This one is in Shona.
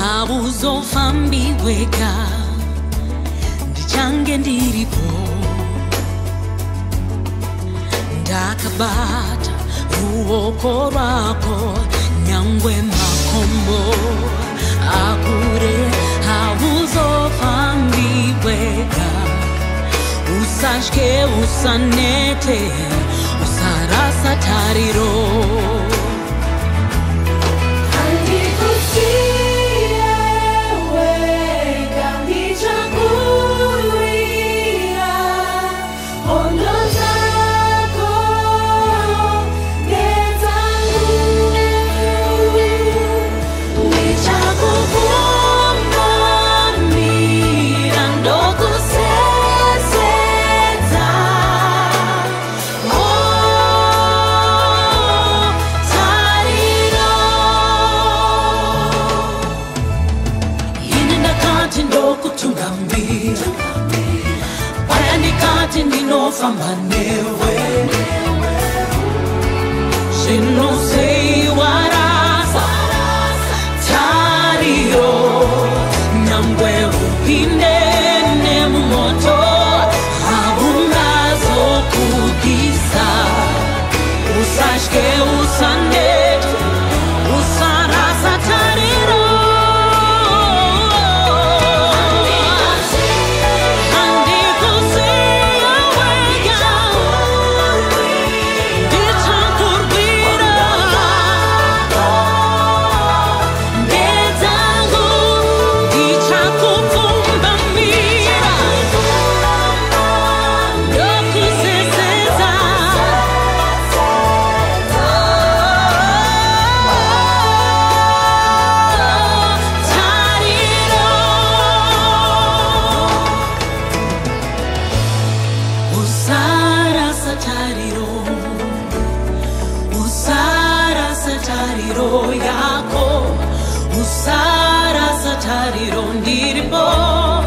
hauzofambi wega ndichange ndiripo ndakabata ruoko rwako nyangwe makombo akure hauzofambi wega usatye usanete usarasa tariro you know I'm a new way. She knows say what I said. Tario, nyangwe upinde. usara satariro yako usara satariro ndiripo